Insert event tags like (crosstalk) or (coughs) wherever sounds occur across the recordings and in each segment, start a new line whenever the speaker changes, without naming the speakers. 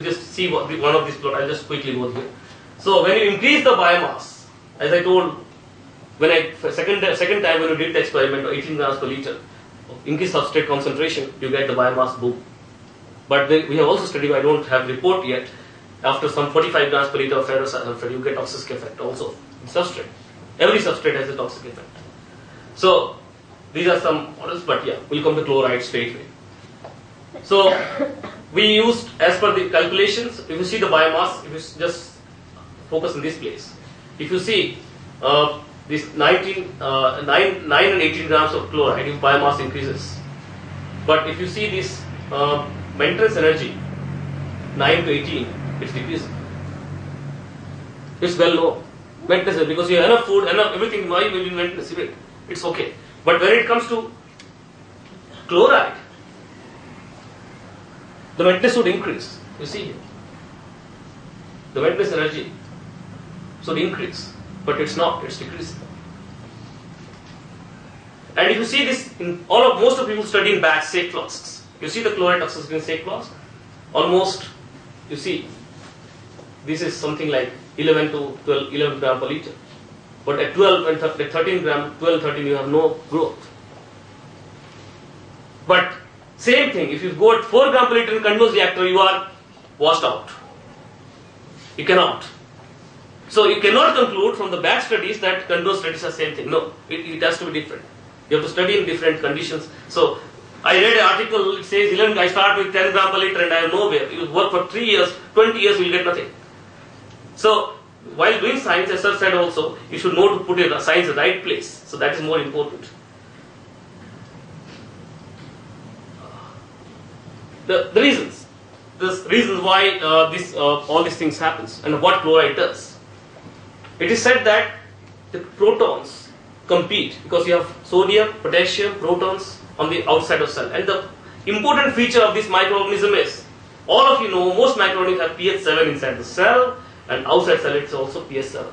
just see what the, one of these plot. I'll just quickly go here. So when you increase the biomass, as I told, when I second second time when you did the experiment, 18 grams per liter, increase substrate concentration, you get the biomass boom. But we have also studied. I don't have report yet. After some 45 grams per liter of ferrous sulfate, you get toxic effect also in substrate. Every substrate has a toxic effect. So these are some models, but yeah, we'll come to chloride straight away. So we used as per the calculations. If you see the biomass, if you just focus in this place, if you see uh, this 19, uh, 9, 9 and 18 grams of chloride, if biomass increases. But if you see this uh, maintenance energy, 9 to 18, it's decreasing. It's well known. Maintenance because you have enough food, enough everything, why will you maintenance it? It's okay. But when it comes to chloride, the wetness would increase. You see here. The wetness energy should increase, but it's not, it's decreasing. And if you see this, in all of most of people study in batch shake flasks. You see the toxicity in shake flask? Almost, you see, this is something like 11 to 12, 11 gram per liter. But at 12 and 13 gram, 12, 13, you have no growth. But same thing, if you go at 4 gram per liter in continuous reactor, you are washed out. You cannot. So you cannot conclude from the batch studies that continuous studies are the same thing. No, it, it has to be different. You have to study in different conditions. So I read an article, it says 11, I start with 10 gram per liter and I am nowhere. You work for 3 years, 20 years, you will get nothing. So while doing science, as sir said also, you should know to put your science in the right place. So that is more important. The, the reasons, the reasons why uh, this, uh, all these things happens and what chloride does. It is said that the protons compete because you have sodium, potassium, protons on the outside of cell. And the important feature of this microorganism is, all of you know, most microorganisms have pH 7 inside the cell and outside cell it's also pH 7.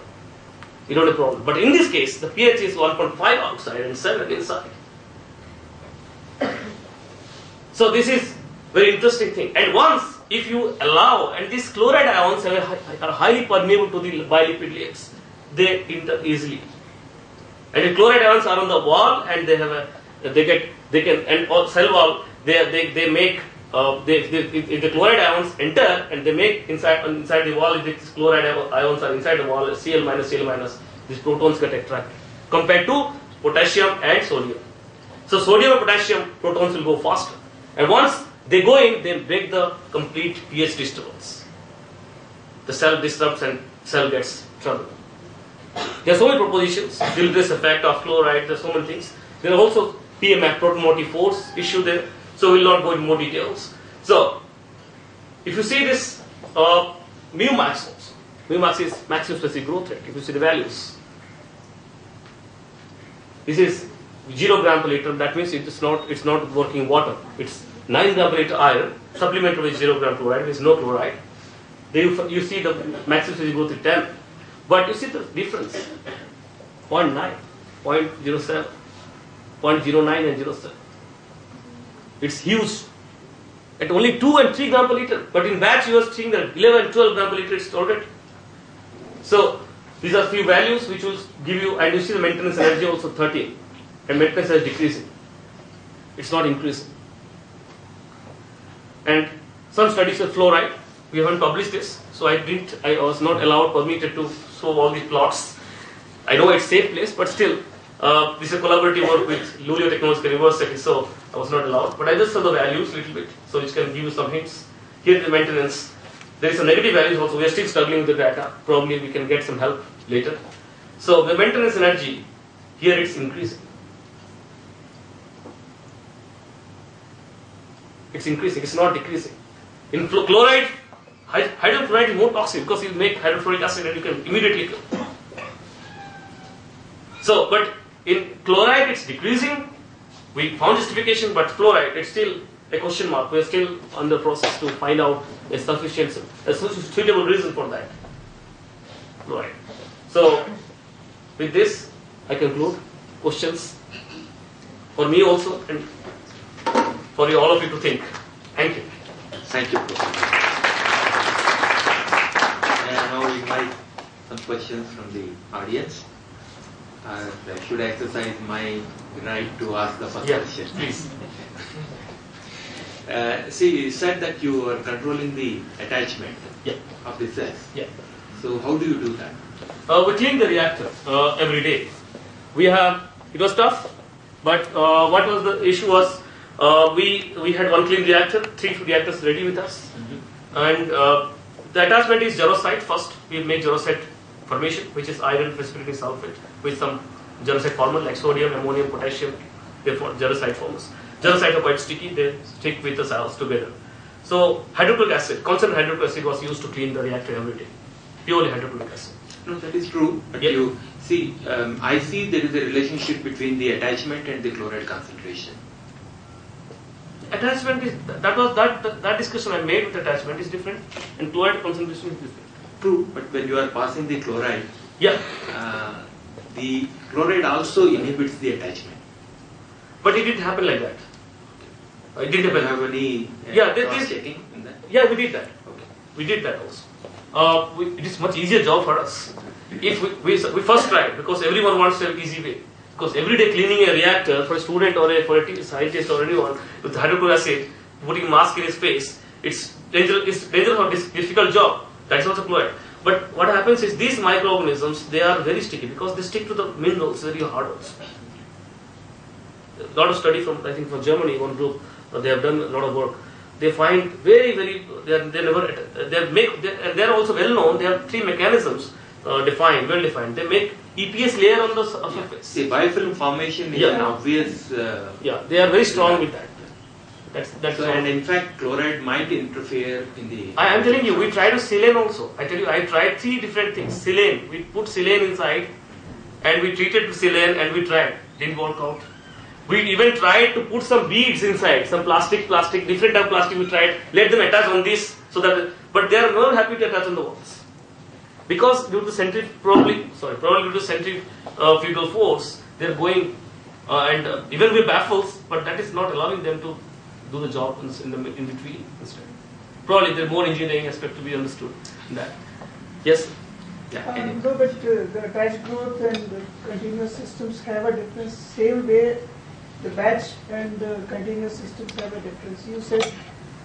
You don't have a problem. But in this case, the pH is 1.5 outside and 7 inside. (coughs) So this is very interesting thing. And once if you allow, and these chloride ions are highly permeable to the bilipid layers, they enter easily. And the chloride ions are on the wall, and they have a, they get, they can, and cell wall, they, they, they make, uh, they, they, if the chloride ions enter, and they make inside, inside the wall, if these chloride ions are inside the wall, Cl minus, Cl minus, these protons get attracted, compared to potassium and sodium. So sodium and potassium protons will go faster. And once they go in, they break the complete pH disturbance. The cell disrupts and cell gets trouble. There are so many propositions, Dildris effect of chloride, there are so many things. There are also PMF, proton motive force issue there, so we will not go into more details. So, if you see this uh, mu max, mu max is maximum specific growth rate, if you see the values. This is 0 gram per liter, that means it is not, it's not working water, it's 9 gram per liter iron, supplemented with 0 gram there is no chloride. Then you, you see the maximum specific growth rate 10. But you see the difference 0 0.9, 0.07, 0.09 and 07. It's huge. At only 2 and 3 gram per liter. But in batch you are seeing that 11 and 12 gram per liter is already. So these are few values which will give you, and you see the maintenance energy also 13. And maintenance is decreasing. It's not increasing. And some studies with fluoride, we haven't published this, so I didn't, I was not allowed, permitted to show all these plots. I know it's safe place, but still, uh, this is a collaborative work with Luleå Technological University, so I was not allowed. But I just saw the values a little bit, so which can give you some hints. Here the maintenance. There is a negative values also. We are still struggling with the data. Probably we can get some help later. So the maintenance energy, here it's increasing. It's increasing, it's not decreasing. In chloride, hydrochloride is more toxic because you make hydrofluoric acid and you can immediately kill. So, but in chloride it's decreasing. We found justification, but fluoride it's still a question mark. We're still on the process to find out a sufficient, a suitable reason for that. Fluoride. So, with this, I conclude. Questions for me also and for you all of you to think. Thank you.
Thank you. And now we invite some questions from the audience. Uh, I should exercise my right to ask the first
yes,
question.
please. (laughs)
uh, see, you said that you are controlling the attachment
yeah.
of the cells.
Yeah.
So how do you do that?
Uh, we clean the reactor uh, every day. We have, it was tough, but uh, what was the issue was uh, we we had one clean reactor, three reactors ready with us, and uh, the attachment is jarosite first. We make jarosite formation, which is iron precipitate sulfate with some jarosite formula like sodium, ammonium, potassium. They Therefore, jarosite forms. Jarosite are quite sticky; they stick with the cells together. So hydrochloric acid, concentrated hydrochloric acid was used to clean the reactor every day. Purely hydrochloric acid.
No, that is true. But
Yeah.
you see, um, I see there is a relationship between the attachment and the chloride concentration.
Attachment is that was that, that that discussion I made with attachment is different and chloride concentration is different.
True, but when you are passing the chloride,
Yeah,
uh, the chloride also inhibits the attachment.
but it didn't happen like that. It didn't happen.
have any uh,
Yeah, there-
cross
this-
checking in that?
Yeah, we did that.
Okay.
We did that also. Uh, we, it is much easier job for us. If we, we, we first tried because everyone wants an easy way. Because every day cleaning a reactor for a student or a, for a scientist or anyone with hydrochloric acid, putting mask in his face, it's dangerous. It's dangerous or difficult job. That's also chloride. But what happens is these microorganisms they are very sticky because they stick to the minerals very hard also. A lot of study from I think from Germany, one group, uh, they have done a lot of work. They find very very they are, they never they make they, and they are also well known. They have three mechanisms uh, defined, well defined. They make EPS layer on the surface.
See, biofilm formation is
Yeah.
an obvious. Uh,
Yeah, they are very strong with that. That's that's.
so, and in fact, chloride might interfere in the.
I am telling you, we try to silane also. I tell you, I tried three different things. Silane, we put silane inside, and we treated with silane, and we tried. Didn't work out. We even tried to put some beads inside, some plastic, plastic, different type of plastic. We tried, let them attach on this, so that, but they are not happy to attach on the walls, because due to centrif, probably, sorry, probably due to centrifugal force, they are going, uh, and uh, even with baffles, but that is not allowing them to do the job in, in the in between instead. Probably there more engineering aspect to be understood in that. Yes.
Yeah,
Um,
and
No, but uh, the batch growth and the continuous systems have a difference, same way the batch and the continuous systems have a difference. You said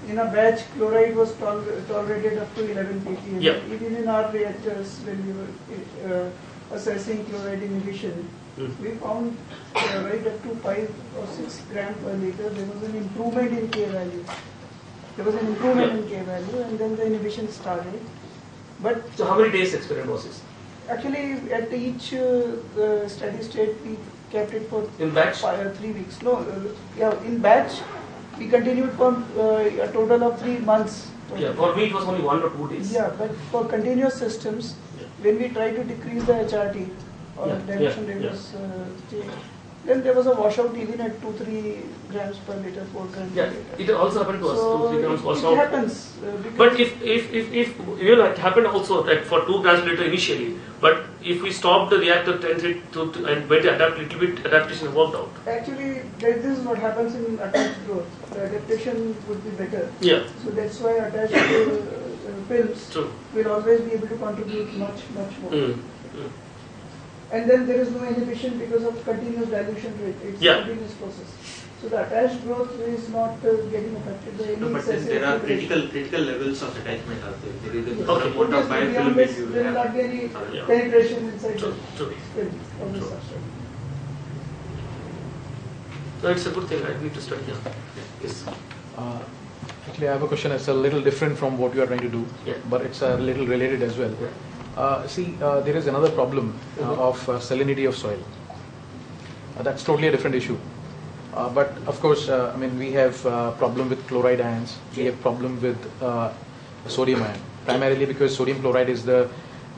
in a batch chloride was tol- tolerated up to 11 ppm. Even in our reactors, when we were uh, assessing chloride inhibition,
Mm.
we found uh, right up to 5 or 6 gram per liter, there was an improvement in K value. There was an improvement in K value and then the inhibition started. But
So how many days experiment was this?
Actually, at each uh, the steady state, we kept it for
In batch?
five, uh, three weeks. No, uh, yeah, in batch, we continued for uh, a total of three months.
Yeah. For me it was only one or two days.
Yeah, but for continuous systems,
Yeah.
when we try to decrease the HRT or
Yeah,
dilution
yeah,
radius uh, then there was a washout even at two, three grams per liter, four grams
Yeah.
per liter.
It also happened to us.
So
two, three grams
it, it happens. Uh,
But if if if if you know, it happened also that for two grams per liter initially, but if we stopped the reactor temperature to, to, and went to adapt little bit, adaptation worked out.
Actually, that this is what happens in attached growth. The adaptation would be better.
Yeah.
So that's why attached uh, uh, films
True.
will always be able to contribute much, much more.
Mm. Mm.
And then there is no inhibition because of continuous dilution rate. It's
Yeah.
a continuous process. So the attached growth is not uh, getting affected by any
no, but then
excessive
there are critical critical levels of attachment also. If there is a
Yes.
Okay.
amount of biofilm,
beyond
you
there will
have-
not be any
Yeah.
penetration inside
True.
the
True.
film of the
True.
substrate.
No, it's a good thing. I need to study. Yeah. Yes.
Uh, Actually, I have a question. It's a little different from what you are trying to do,
Yeah.
but it's a little related as well.
Yeah.
Uh, see, uh, there is another problem uh,
Mhm.
of uh, salinity of soil. Uh, that's totally a different issue. Uh, but of course, uh, I mean, we have uh, problem with chloride ions. We have problem with uh, sodium ion, primarily because sodium chloride is the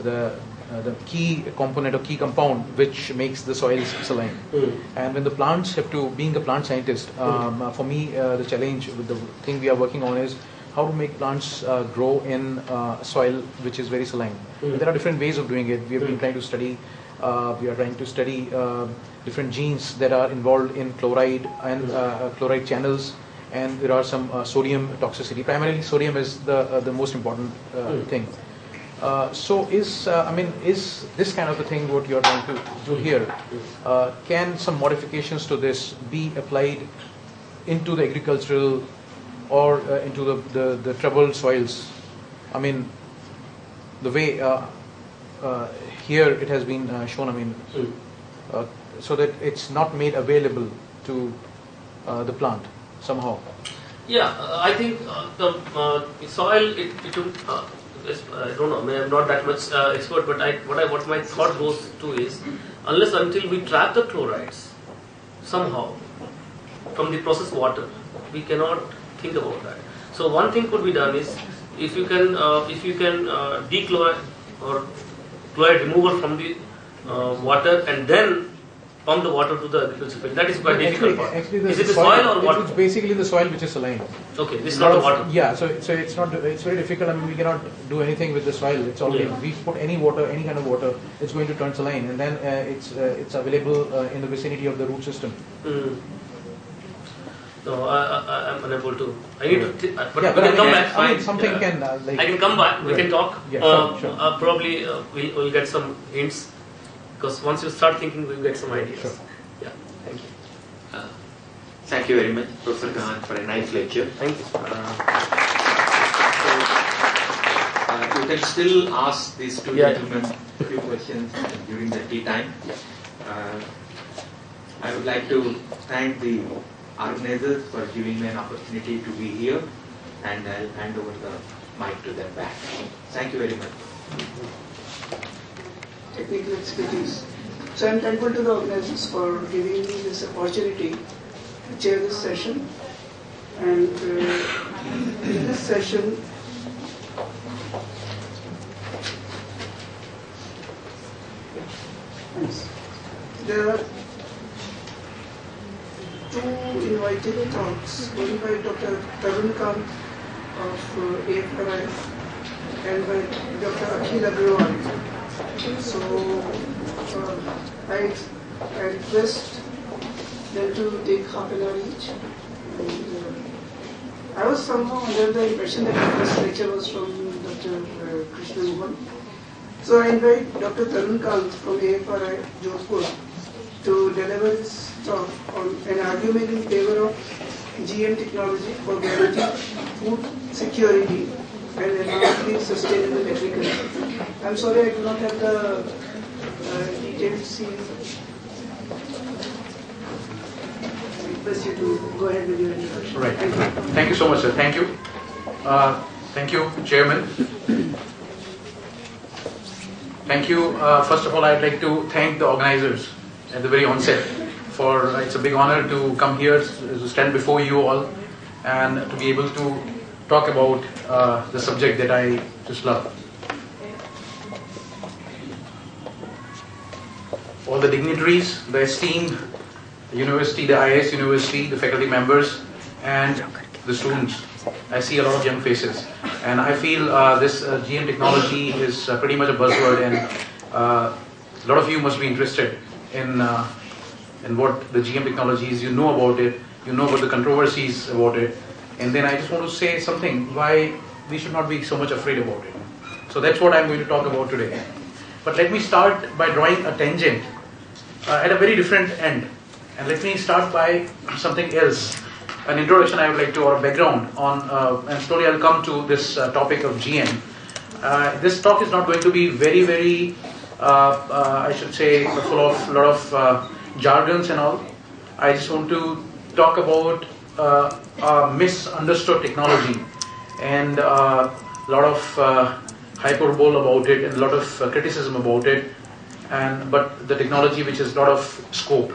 the uh, the key component or key compound which makes the soils saline.
Mm.
And when the plants have to, being a plant scientist, um, uh, for me, uh, the challenge with the thing we are working on is how to make plants uh, grow in uh, soil which is very saline.
Mm.
There are different ways of doing it. We have been
Mm.
trying to study. Uh, we are trying to study uh, different genes that are involved in chloride and
Mm.
uh, chloride channels, and there are some uh, sodium toxicity. Primarily, sodium is the uh, the most important uh,
Mm.
thing. Uh, so is uh, I mean is this kind of a thing what you're trying to do here? Uh, can some modifications to this be applied into the agricultural or uh, into the, the, the troubled soils? I mean, the way uh, uh, here it has been uh, shown. I mean,
Mm.
uh, so that it's not made available to uh, the plant somehow.
Yeah, I think uh, the uh, soil it, it will, uh, I don't know. I mean, I'm not that much uh, expert, but I, what I what my thought goes to is unless until we trap the chlorides somehow from the processed water, we cannot think about that. So one thing could be done is if you can uh, if you can uh, dechloride or chloride removal from the uh, water and then pump the water to the agricultural field. That is quite difficult. part.
actually the
is it the soil, or what?
It's basically the soil which is saline.
Okay, this is not the
of-
water.
Yeah, so so it's not it's very difficult. I mean, we cannot do anything with the soil. It's already
Yeah.
we put any water, any kind of water, it's going to turn saline, and then uh, it's uh, it's available uh, in the vicinity of the root system.
Mm. No, I, I, I'm unable to. I need to. Th- but
yeah,
we
but I
can
mean,
come
I-
back.
I mean,
fine.
something
Yeah.
can uh, like.
I can come back. We
Right.
can talk.
Yeah,
uh,
sure, sure.
Uh, probably uh, we'll, we'll get some hints because once you start thinking, we'll get some ideas.
Sure.
Yeah. Thank you.
Uh, thank you very much, Professor Khan, for a nice lecture.
Thank you.
Uh, so, uh, you can still ask these two
Yeah.
gentlemen a few questions during the tea time. Uh, I would like to thank the organizers for giving me an opportunity to be here, and I'll hand over the mic to them back. Thank you very much.
technical expertise. So I'm thankful to the organizers for giving me this opportunity to chair this session. And uh, in this session, there are two invited talks, one by Dr. Tarun Kant of uh, AFRI and by Dr. Akhil Agrawal. So uh, I, I request them to take half an hour each. And, uh, I was somehow under the impression that the first lecture was from Dr. uh, Krishna Mohan. So I invite Dr. Tarun Kant from AFRI Jodhpur to deliver his on an argument in favor of GM technology for guaranteeing food security and environmentally sustainable agriculture. I'm sorry I do not have the uh, detailed scene. Request you to go ahead with your introduction.
Right.
Thank you.
Thank you so much, sir. Thank you. Uh, thank you, Chairman. Thank you. Uh, first of all, I'd like to thank the organizers at the very onset for uh, it's a big honor to come here to stand before you all and to be able to talk about uh, the subject that I just love. All the dignitaries, the esteemed university, the IIS university, the faculty members, and the students. I see a lot of young faces, and I feel uh, this uh, GM technology is uh, pretty much a buzzword, and uh, a lot of you must be interested in in what the GM technology is. You know about it, you know about the controversies about it, and then I just want to say something why we should not be so much afraid about it. So that's what I'm going to talk about today. But let me start by drawing a tangent uh, at a very different end. And let me start by something else. An introduction I would like to, or a background on, uh, and slowly I'll come to this uh, topic of GM. Uh, this talk is not going to be very, very, uh, uh, I should say, full of a lot of uh, jargons and all. I just want to talk about uh, a misunderstood technology and a lot of uh, hyperbole about it and a lot of uh, criticism about it and but the technology which has a lot of scope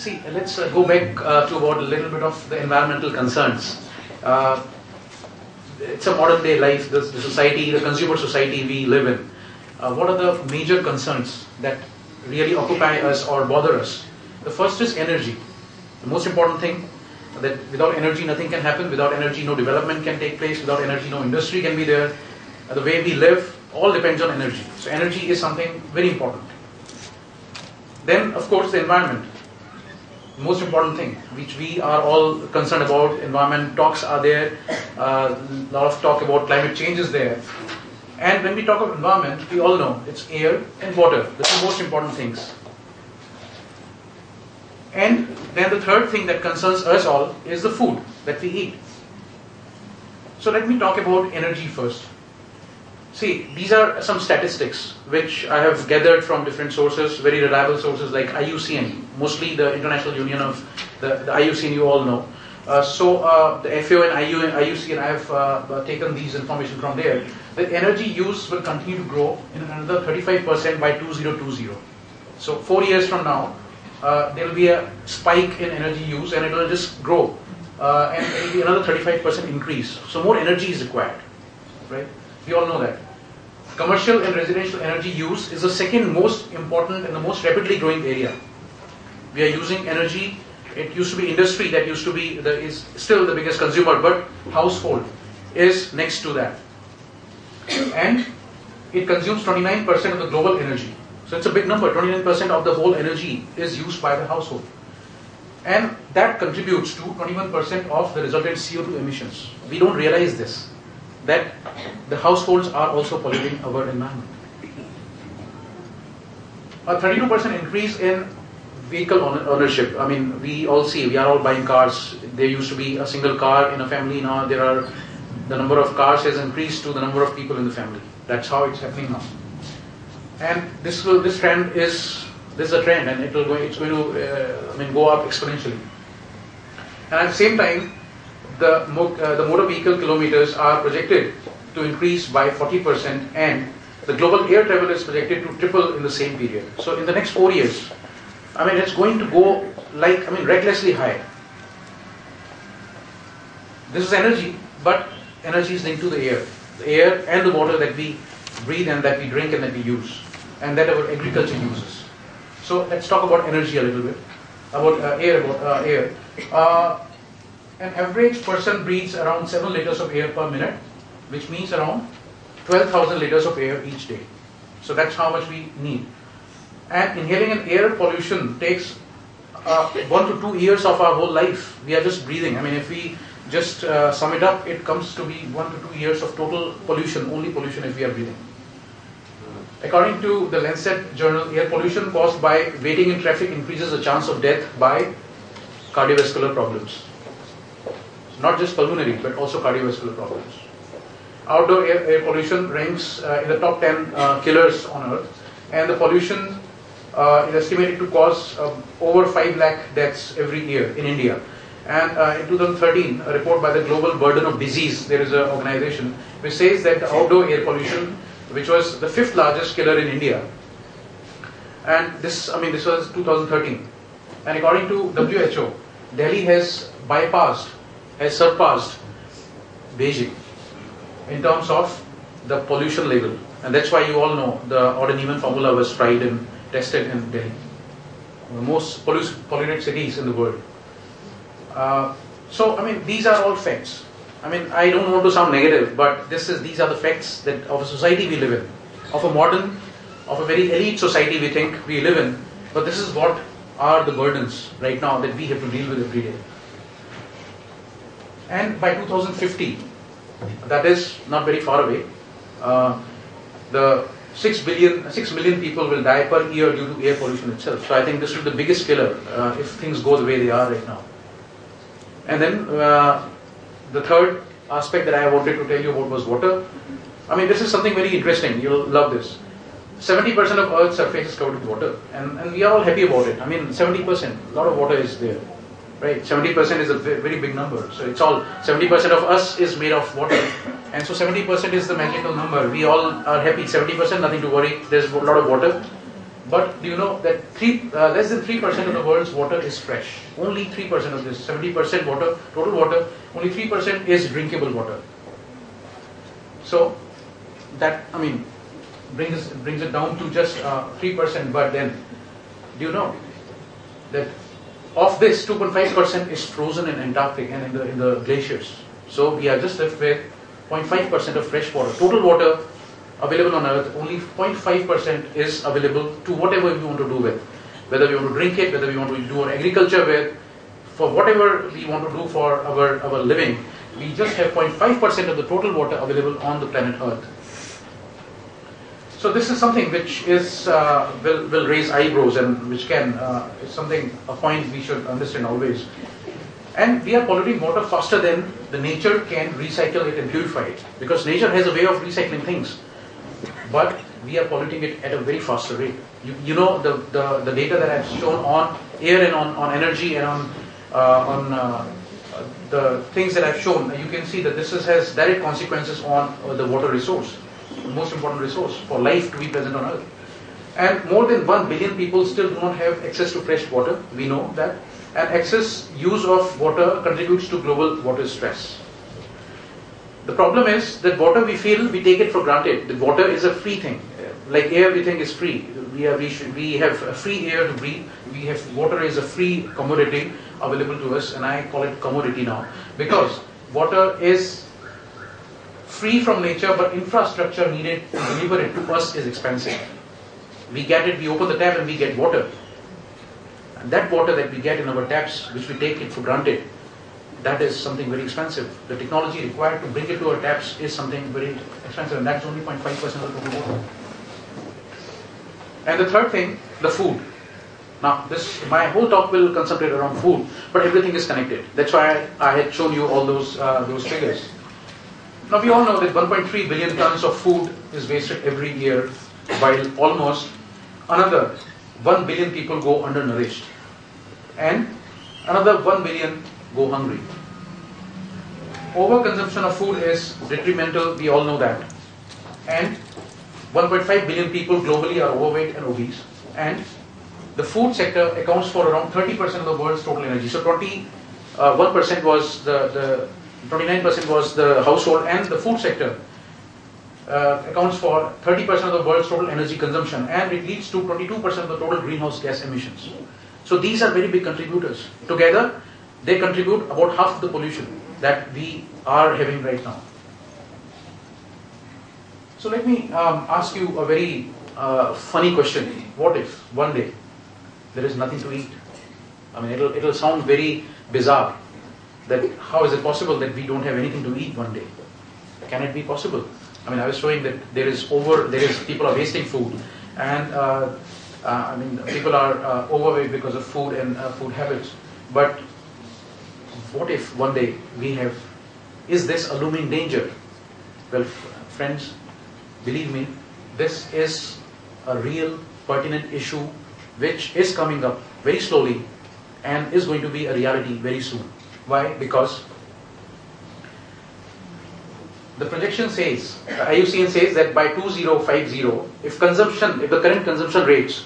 See, let's uh, go back uh, to about a little bit of the environmental concerns. Uh, it's a modern day life, the, the society, the consumer society we live in. Uh, what are the major concerns that really occupy us or bother us. The first is energy. The most important thing that without energy nothing can happen, without energy no development can take place, without energy no industry can be there. Uh, the way we live all depends on energy. So energy is something very important. Then of course the environment. Most important thing which we are all concerned about, environment talks are there, a uh, lot of talk about climate change is there. And when we talk of environment, we all know it's air and water, the two most important things. And then the third thing that concerns us all is the food that we eat. So let me talk about energy first. See, these are some statistics which I have gathered from different sources, very reliable sources like IUCN, mostly the International Union of the, the IUCN you all know. Uh, so uh, the FAO and IU, IUCN, I have uh, taken these information from there. The energy use will continue to grow in another 35% by 2020. So four years from now, uh, there will be a spike in energy use and it will just grow uh, and it will be another 35% increase. So more energy is required, right? We all know that. Commercial and residential energy use is the second most important and the most rapidly growing area. We are using energy. It used to be industry that used to be the, is still the biggest consumer, but household is next to that, and it consumes 29% of the global energy. So it's a big number. 29% of the whole energy is used by the household. And that contributes to 21% of the resultant CO2 emissions. We don't realize this, that the households are also polluting our environment. A 32% increase in vehicle ownership. I mean, we all see, we are all buying cars. There used to be a single car in a family. Now there are, the number of cars has increased to the number of people in the family. That's how it's happening now and this will this trend is this is a trend and it will go it's going to uh, I mean go up exponentially and at the same time the uh, the motor vehicle kilometers are projected to increase by 40% and the global air travel is projected to triple in the same period so in the next 4 years I mean it's going to go like I mean recklessly high this is energy but energy is linked to the air the air and the water that we breathe and that we drink and that we use and that our agriculture uses. So let's talk about energy a little bit, about uh, air. About uh, air. Uh, an average person breathes around 7 liters of air per minute, which means around 12,000 liters of air each day. So that's how much we need. And inhaling an air pollution takes uh, one to two years of our whole life. We are just breathing. I mean, if we just uh, sum it up, it comes to be one to two years of total pollution, only pollution if we are breathing. According to the Lancet journal, air pollution caused by waiting in traffic increases the chance of death by cardiovascular problems. Not just pulmonary, but also cardiovascular problems. Outdoor air, air pollution ranks uh, in the top 10 uh, killers on earth, and the pollution uh, is estimated to cause um, over 5 lakh deaths every year in India. And uh, in 2013, a report by the Global Burden of Disease, there is an organization which says that outdoor air pollution which was the fifth largest killer in India. And this, I mean, this was 2013. And according to WHO, Delhi has bypassed, has surpassed Beijing in terms of the pollution level. And that's why you all know the odd and even formula was tried and tested in Delhi. The most polluted cities in the world. Uh, so, I mean, these are all facts. I mean, I don't want to sound negative, but this is these are the facts that of a society we live in, of a modern, of a very elite society we think we live in. But this is what are the burdens right now that we have to deal with every day. And by 2050, that is not very far away, uh, the 6 billion, 6 million people will die per year due to air pollution itself. So I think this will be the biggest killer uh, if things go the way they are right now. And then uh, the third aspect that I wanted to tell you about was water. I mean, this is something very interesting. You'll love this. 70% of Earth's surface is covered with water, and, and we are all happy about it. I mean, 70%, a lot of water is there, right? 70% is a very big number. So it's all 70% of us is made of water, and so 70% is the magical number. We all are happy. 70%, nothing to worry. There's a lot of water. But do you know that three, uh, less than 3% of the world's water is fresh? Only 3% of this, 70% water, total water, only 3% is drinkable water. So, that, I mean, brings brings it down to just uh, three percent. But then, do you know that of this 2.5 percent is frozen in Antarctic and in the in the glaciers? So we are just left with 0.5 percent of fresh water. Total water available on Earth, only 0.5 percent is available to whatever we want to do with. Whether we want to drink it, whether we want to do our agriculture with, for whatever we want to do for our, our living, we just have 0.5% of the total water available on the planet Earth. So this is something which is uh, will, will raise eyebrows and which can uh, is something a point we should understand always. And we are polluting water faster than the nature can recycle it and purify it because nature has a way of recycling things, but we are polluting it at a very faster rate. You, you know the, the, the data that I've shown on air and on, on energy and on uh, on uh, the things that I've shown, you can see that this is, has direct consequences on uh, the water resource, the most important resource for life to be present on Earth. And more than 1 billion people still do not have access to fresh water, we know that. And excess use of water contributes to global water stress. The problem is that water we feel, we take it for granted. The water is a free thing. Like air, everything is free. We, are, we, should, we have free air to breathe. We have water is a free commodity available to us, and I call it commodity now because water is free from nature, but infrastructure needed to deliver it to us is expensive. We get it, we open the tap, and we get water. And that water that we get in our taps, which we take it for granted, that is something very expensive. The technology required to bring it to our taps is something very expensive, and that's only 0.5% of the total water. And the third thing, the food. Now, this my whole talk will concentrate around food, but everything is connected. That's why I, had shown you all those uh, those figures. Now, we all know that 1.3 billion tons of food is wasted every year, while almost another 1 billion people go undernourished, and another 1 billion go hungry. Overconsumption of food is detrimental. We all know that, and 1.5 billion people globally are overweight and obese, and the food sector accounts for around 30% of the world's total energy. So 21% uh, was the, the 29% was the household and the food sector uh, accounts for 30% of the world's total energy consumption and it leads to 22% of the total greenhouse gas emissions. So these are very big contributors. Together, they contribute about half the pollution that we are having right now. So let me um, ask you a very uh, funny question. What if one day there is nothing to eat. I mean, it'll, it'll sound very bizarre that how is it possible that we don't have anything to eat one day? Can it be possible? I mean, I was showing that there is over, there is, people are wasting food and uh, uh, I mean, people are uh, overweight because of food and uh, food habits. But what if one day we have, is this a looming danger? Well, friends, believe me, this is a real pertinent issue which is coming up very slowly and is going to be a reality very soon. Why? Because the projection says, IUCN says that by 2050, if consumption, if the current consumption rates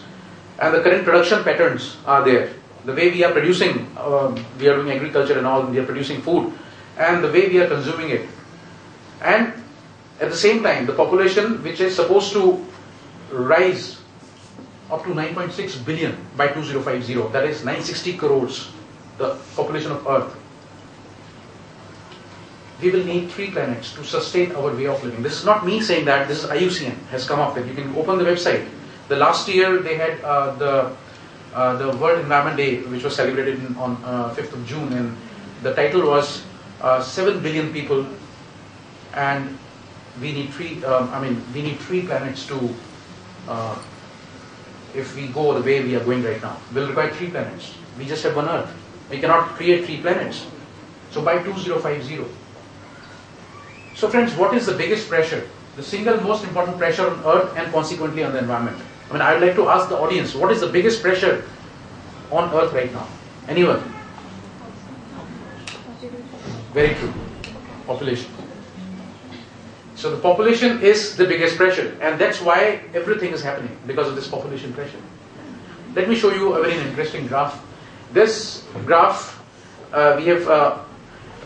and the current production patterns are there, the way we are producing, um, we are doing agriculture and all, we are producing food, and the way we are consuming it, and at the same time, the population which is supposed to rise up to 9.6 billion by 2050. That is 960 crores, the population of Earth. We will need three planets to sustain our way of living. This is not me saying that, this is IUCN has come up with. You can open the website. The last year they had uh, the uh, the World Environment Day, which was celebrated in, on uh, 5th of June, and the title was uh, 7 billion people, and we need three. Um, I mean, we need three planets to uh, if we go the way we are going right now. We'll require three planets. We just have one Earth. We cannot create three planets. So by 2050. So friends, what is the biggest pressure? The single most important pressure on Earth and consequently on the environment. I mean, I would like to ask the audience, what is the biggest pressure on Earth right now? Anyone? Very true. Population. So the population is the biggest pressure, and that's why everything is happening because of this population pressure. Let me show you a very interesting graph. This graph, uh, we have uh,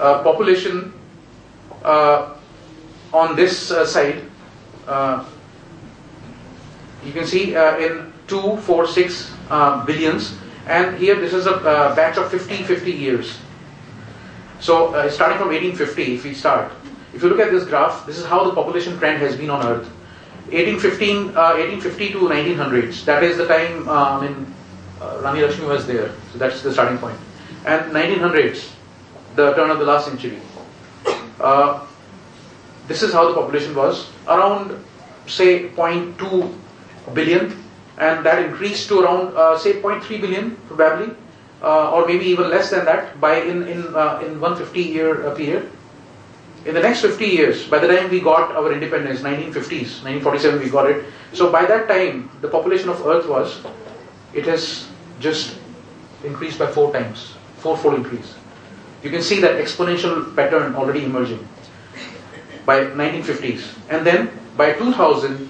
uh, population uh, on this uh, side, uh, You can see uh, in 2, 4, 6 uh, billions, and here this is a batch of 50, 50 years. So starting from 1850, if we start, if you look at this graph, this is how the population trend has been on Earth. 1815, uh, 1850 to 1900s, that is the time I mean, Rani Lakshmi was there, so that's the starting point. And 1900s, the turn of the last century. Uh, this is how the population was around, say, 0.2 billion, and that increased to around, uh, say, 0.3 billion probably, uh, or maybe even less than that by in in uh, in 150 year uh, period. In the next 50 years, by the time we got our independence, 1950s, 1947 we got it. So by that time, the population of Earth was, it has just increased by four times, fourfold increase. You can see that exponential pattern already emerging by 1950s. And then by 2000,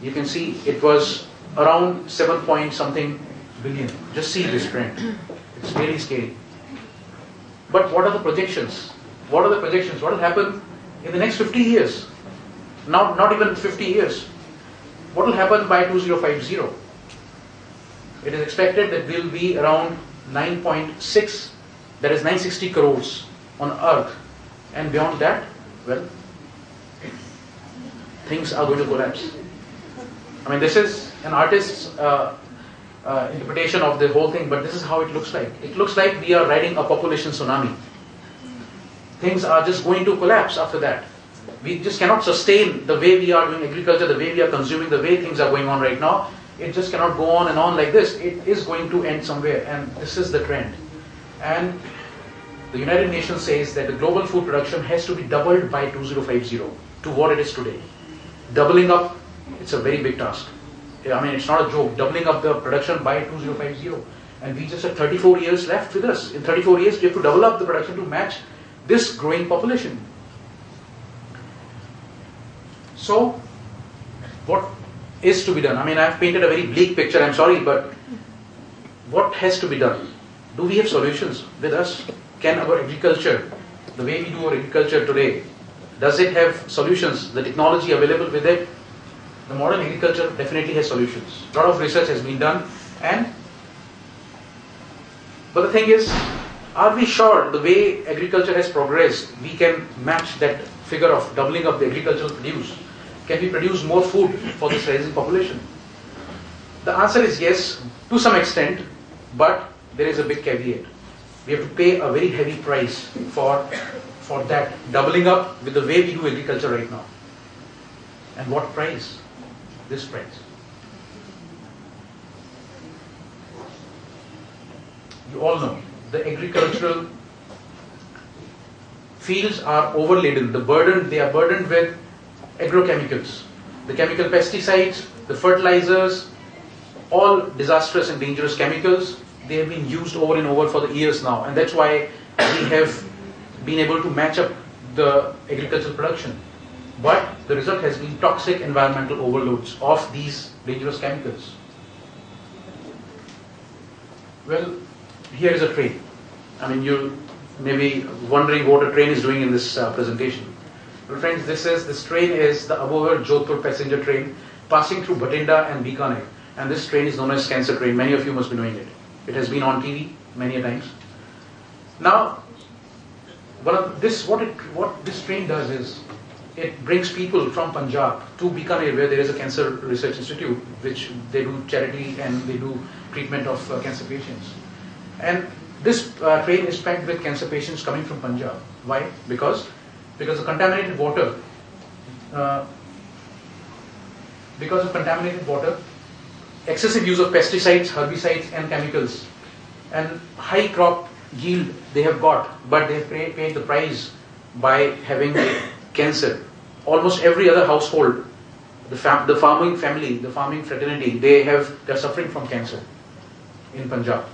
you can see it was around 7 point something billion. Just see this trend. It's really scary. But what are the projections? What are the projections? What will happen in the next 50 years? Not, not even 50 years. What will happen by 2050? It is expected that we'll be around 9.6, that is 960 crores on Earth. And beyond that, well, things are going to collapse. I mean, this is an artist's uh, uh, interpretation of the whole thing, but this is how it looks like. It looks like we are riding a population tsunami. Things are just going to collapse after that. We just cannot sustain the way we are doing agriculture, the way we are consuming, the way things are going on right now. It just cannot go on and on like this. It is going to end somewhere, and this is the trend. And the United Nations says that the global food production has to be doubled by 2050 to what it is today. Doubling up, it's a very big task. I mean, it's not a joke. Doubling up the production by 2050. And we just have 34 years left with us. In 34 years, we have to double up the production to match this growing population. So, what is to be done? I mean, I've painted a very bleak picture, I'm sorry, but what has to be done? Do we have solutions with us? Can our agriculture, the way we do our agriculture today, does it have solutions, the technology available with it? The modern agriculture definitely has solutions. A lot of research has been done, and but the thing is, are we sure the way agriculture has progressed, we can match that figure of doubling of the agricultural produce? Can we produce more food for this rising population? The answer is yes, to some extent, but there is a big caveat. We have to pay a very heavy price for, for that doubling up with the way we do agriculture right now. And what price? This price. You all know the agricultural fields are overladen. The burden they are burdened with agrochemicals, the chemical pesticides, the fertilizers, all disastrous and dangerous chemicals. They have been used over and over for the years now, and that's why we have been able to match up the agricultural production. But the result has been toxic environmental overloads of these dangerous chemicals. Well, here is a train. I mean, you may be wondering what a train is doing in this uh, presentation. Well, friends, this is this train is the Abohar Jodhpur passenger train passing through Bathinda and Bikaner, and this train is known as cancer train. Many of you must be knowing it. It has been on TV many a times. Now, of this what it what this train does is it brings people from Punjab to Bikaner, where there is a cancer research institute, which they do charity and they do treatment of uh, cancer patients. And this uh, train is packed with cancer patients coming from Punjab. Why? Because because of contaminated water. Uh, because of contaminated water, excessive use of pesticides, herbicides, and chemicals, and high crop yield they have got, but they have paid, the price by having cancer. Almost every other household, the, fam- the farming family, the farming fraternity, they have they're suffering from cancer in Punjab.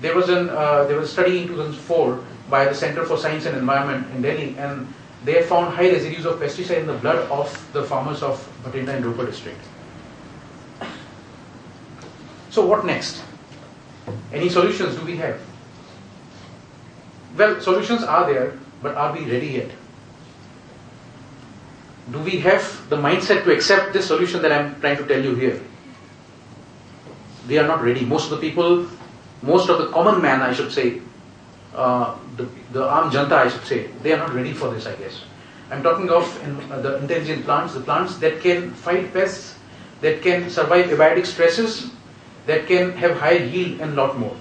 There was an uh, there was a study in 2004 by the Center for Science and Environment in Delhi, and they found high residues of pesticide in the blood of the farmers of Bathinda and Ropar district. So what next? Any solutions do we have? Well, solutions are there, but are we ready yet? Do we have the mindset to accept this solution that I'm trying to tell you here? they are not ready. Most of the people, most of the common man, I should say, uh, the, the aam janta, I should say, they are not ready for this, I guess. I'm talking of in, uh, the intelligent plants, the plants that can fight pests, that can survive abiotic stresses, that can have high yield and lot more.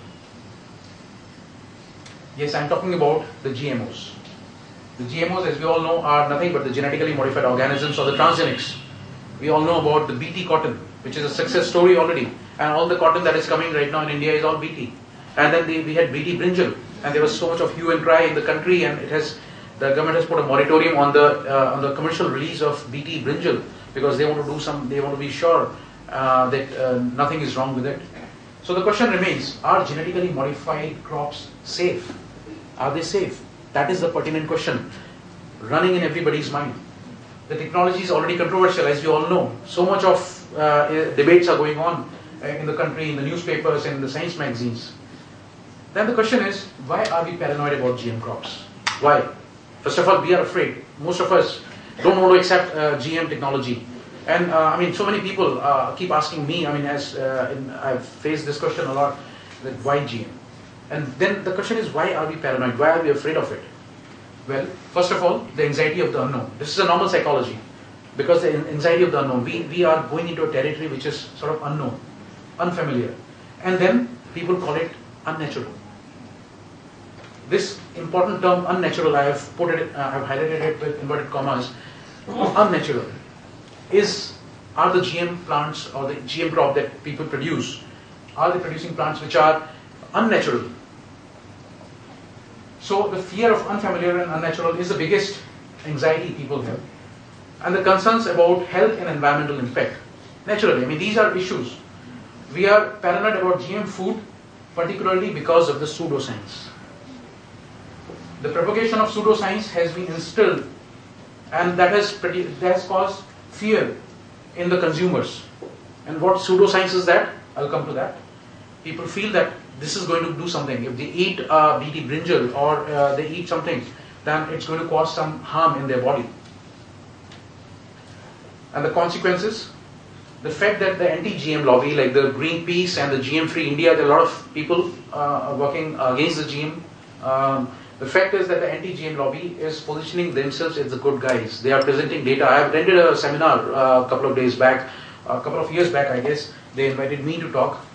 Yes, I'm talking about the GMOs. The GMOs, as we all know, are nothing but the genetically modified organisms or the transgenics. We all know about the BT cotton, which is a success story already, and all the cotton that is coming right now in India is all BT. And then we had BT brinjal, and there was so much of hue and cry in the country, and it has the government has put a moratorium on the uh, on the commercial release of BT brinjal because they want to do some, they want to be sure uh, that uh, nothing is wrong with it. So the question remains: Are genetically modified crops safe? Are they safe? That is the pertinent question running in everybody's mind. The technology is already controversial, as we all know. So much of uh, debates are going on uh, in the country, in the newspapers, in the science magazines. Then the question is, why are we paranoid about GM crops? Why? First of all, we are afraid. Most of us don't want to accept uh, GM technology. And uh, I mean, so many people uh, keep asking me, I mean, as uh, in, I've faced this question a lot, that why GM? And then the question is, why are we paranoid? Why are we afraid of it? Well, first of all, the anxiety of the unknown. This is a normal psychology. Because the anxiety of the unknown, we, we are going into a territory which is sort of unknown, unfamiliar. And then people call it unnatural. This important term, unnatural, I have put it, uh, I have highlighted it with inverted commas. Unnatural is are the GM plants or the GM crop that people produce, are they producing plants which are unnatural? So the fear of unfamiliar and unnatural is the biggest anxiety people have. And the concerns about health and environmental impact. Naturally, I mean these are issues. We are paranoid about GM food, particularly because of the pseudoscience. The propagation of pseudoscience has been instilled and that has, pretty, that has caused fear in the consumers. And what pseudoscience is that? I'll come to that. People feel that this is going to do something. If they eat uh, BT brinjal or uh, they eat something, then it's going to cause some harm in their body. And the consequences? The fact that the anti-GM lobby, like the Greenpeace and the GM-free India, there are a lot of people uh, working against the GM. Um, the fact is that the anti-GM lobby is positioning themselves as the good guys. They are presenting data. I have attended a seminar uh, a couple of days back, a couple of years back, I guess. They invited me to talk,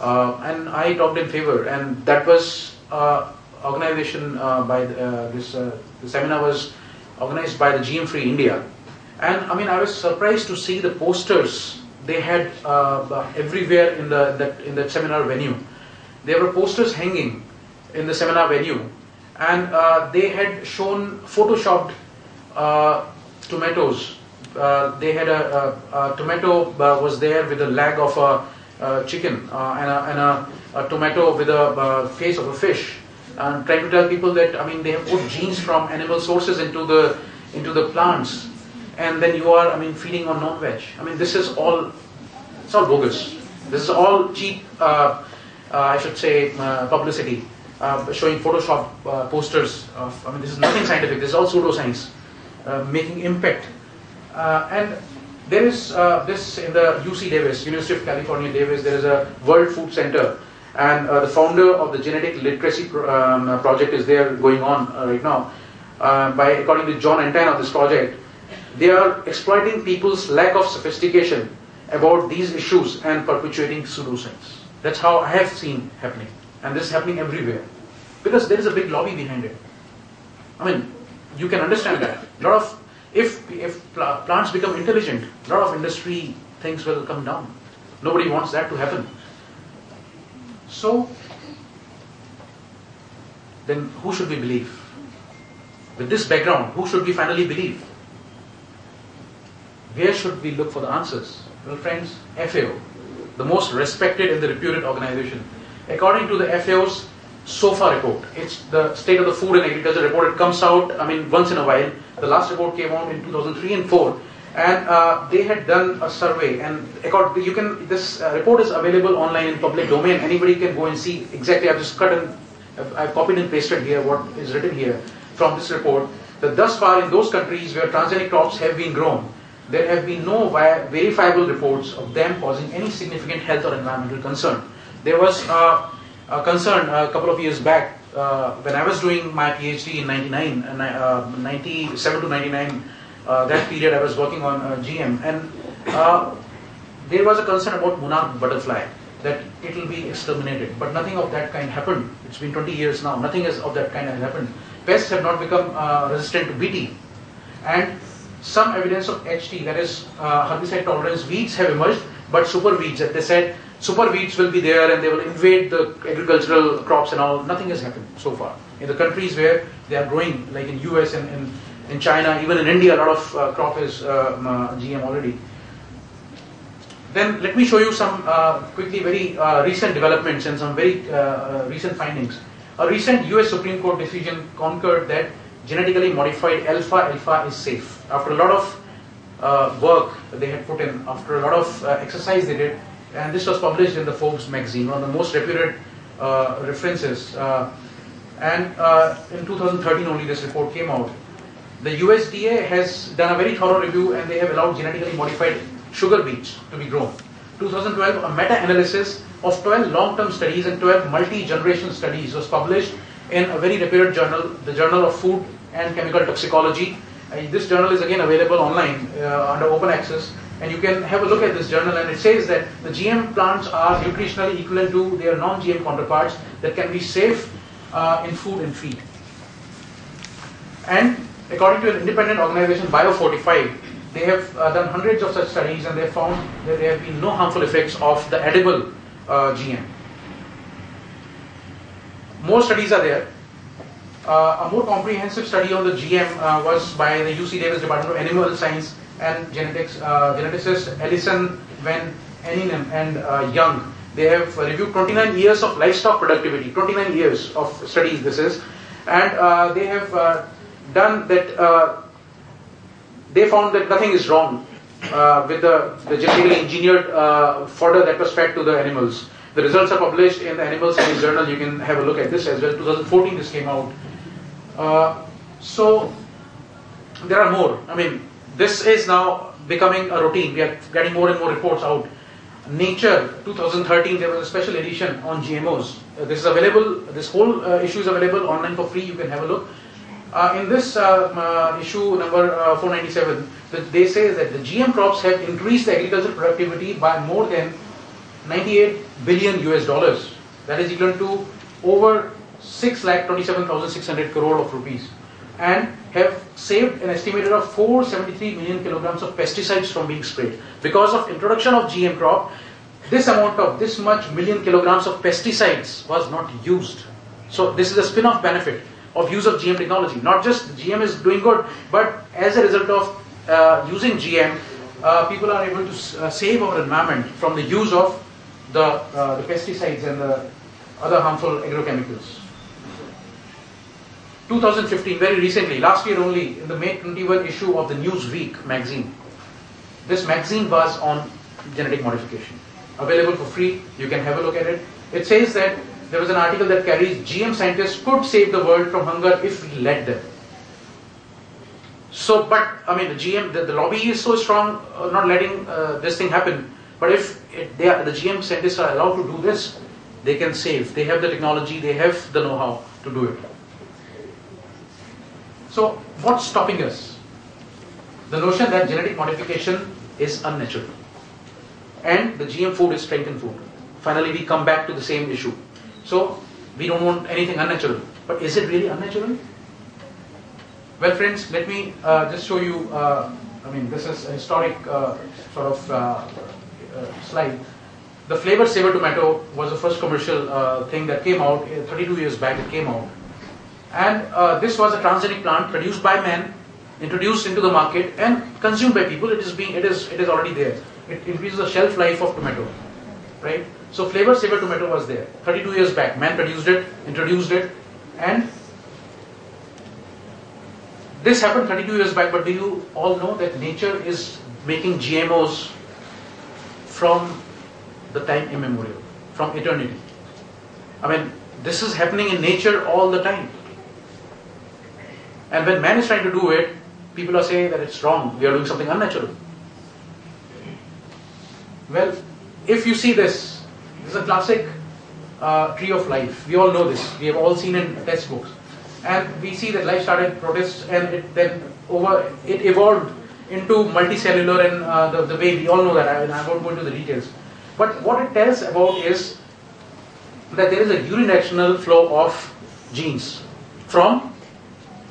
and I talked in favor. And that was uh, organization uh, by the, uh, this. Uh, the seminar was organized by the GM Free India, and I mean I was surprised to see the posters they had everywhere in the that in that seminar venue. There were posters hanging in the seminar venue and uh, they had shown photoshopped uh, tomatoes. Uh, they had a, a, a tomato uh, was there with a leg of a chicken uh, and, and a, tomato with a face of a fish, and trying to tell people that I mean they have put genes from animal sources into the into the plants, and then you are I mean feeding on non-veg. I mean this is all it's all bogus. This is all cheap. Uh, I should say publicity uh, showing Photoshop uh, posters of, I mean, this is nothing scientific, this is all pseudoscience, uh, making impact. Uh, and there is uh, this in the UC Davis, University of California Davis, there is a World Food Center, and uh, the founder of the Genetic Literacy pro um, Project is there going on right now. by according to John of this project, they are exploiting people's lack of sophistication about these issues and perpetuating pseudoscience. That's how I have seen happening. And this is happening everywhere. Because there is a big lobby behind it. I mean, you can understand that. A lot of, if, if plants become intelligent, a lot of industry things will come down. Nobody wants that to happen. So, then who should we believe? With this background, who should we finally believe? Where should we look for the answers? Well, friends, FAO, the most respected and the reputed organization, According to the FAO's SOFA report, it's the State of the Food and Agriculture report. It comes out, I mean, once in a while. The last report came out in 2003 and 4, and uh, they had done a survey. And according, you can this uh, report is available online in public domain. Anybody can go and see exactly. I've just cut and I've copied and pasted here what is written here from this report. That thus far in those countries where transgenic crops have been grown, there have been no verifiable reports of them causing any significant health or environmental concern. There was uh, concern a couple of years back uh, when I was doing my PhD in 99, uh, ni- uh, 97 to 99, uh, that period I was working on uh, GM, and uh, there was a concern about monarch butterfly that it will be exterminated, but nothing of that kind happened. It's been 20 years now. Nothing has of that kind has happened. Pests have not become uh, resistant to BT, and some evidence of HT, that is uh, herbicide tolerance weeds have emerged, but super weeds, that they said super weeds will be there and they will invade the agricultural crops and all. Nothing has happened so far. In the countries where they are growing, like in US and in, in China, even in India, a lot of uh, crop is um, uh, GM already. Then let me show you some uh, quickly very uh, recent developments and some very uh, uh, recent findings. A recent US Supreme Court decision concurred that genetically modified alfalfa is safe. After a lot of work they had put in, after a lot of exercise they did, and this was published in the Forbes magazine, one of the most reputed uh, references. Uh, and uh, in 2013 only this report came out. The USDA has done a very thorough review and they have allowed genetically modified sugar beets to be grown. 2012, a meta-analysis of 12 long-term studies and 12 multi-generation studies was published in a very reputed journal, the Journal of Food and Chemical Toxicology. Uh, this journal is again available online uh, under open access and you can have a look at this journal and it says that the GM plants are nutritionally equivalent to their non-GM counterparts that can be safe uh, in food and feed. And according to an independent organization, Biofortified, they have uh, done hundreds of such studies and they found that there have been no harmful effects of the edible uh, GM. More studies are there. Uh, a more comprehensive study on the GM uh, was by the UC Davis Department of Animal Science and Genetics, uh, geneticist Alison Van Eenennaam and uh, Young. They have reviewed 29 years of livestock productivity, 29 years of studies this is, and uh, they have uh, done that, uh, they found that nothing is wrong uh, with the, the genetically engineered fodder that was fed to the animals. The results are published in the Animal Science Journal. You can have a look at this as well. 2014 this came out. So there are more. I mean, this is now becoming a routine. We are getting more and more reports out. Nature 2013 there was a special edition on GMOs. Uh, this is available. This whole uh, issue is available online for free. You can have a look. Uh, in this uh, uh, issue number uh, 497, that they say that the GM crops have increased the agricultural productivity by more than 98 billion US dollars. That is equivalent to over 6 lakh 27,600 crore of rupees and have saved an estimated of 473 million kilograms of pesticides from being sprayed. Because of introduction of GM crop, this amount of this much million kilograms of pesticides was not used. So this is a spin-off benefit of use of GM technology. Not just GM is doing good, but as a result of uh, using GM, uh, people are able to uh, save our environment from the use of the, uh, the pesticides and the other harmful agrochemicals. 2015, very recently, last year only, in the May 21 issue of the Newsweek magazine, this magazine was on genetic modification. Available for free, you can have a look at it. It says that there was an article that carries GM scientists could save the world from hunger if we let them. So, but I mean, the GM, the, the lobby is so strong, uh, not letting uh, this thing happen. But if it, they are, the GM scientists are allowed to do this, they can save. They have the technology, they have the know-how to do it. So, what's stopping us? The notion that genetic modification is unnatural, and the GM food is strengthened food. Finally, we come back to the same issue. So, we don't want anything unnatural. But is it really unnatural? Well, friends, let me uh, just show you. Uh, I mean, this is a historic uh, sort of uh, uh, slide. The Flavr Savr tomato was the first commercial uh, thing that came out uh, 32 years back. It came out, and uh, this was a transgenic plant produced by man, introduced into the market and consumed by people. It is being, it is, it is already there. It increases the shelf life of tomato, right? So Flavr Savr tomato was there 32 years back. Man produced it, introduced it, and this happened 32 years back, but do you all know that nature is making GMOs from the time immemorial, from eternity? I mean, this is happening in nature all the time. And when man is trying to do it, people are saying that it's wrong, we are doing something unnatural. Well, if you see this, this is a classic uh, tree of life. We all know this. We have all seen in textbooks. And we see that life started protists and it then over it evolved into multicellular and uh, the, the way we all know that. I, I won't go into the details. But what it tells about is that there is a unidirectional flow of genes from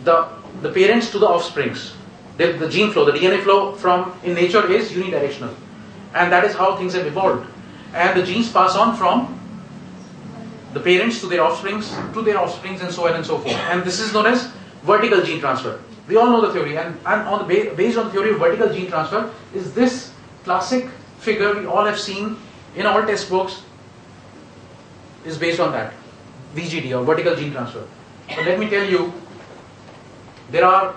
the, the parents to the offsprings. The, the gene flow, the DNA flow from in nature is unidirectional. And that is how things have evolved. And the genes pass on from the parents to their offsprings, to their offsprings, and so on and so forth. And this is known as vertical gene transfer. We all know the theory, and, and on the ba- based on the theory of vertical gene transfer is this classic figure we all have seen in all textbooks is based on that VGD or vertical gene transfer. But let me tell you, there are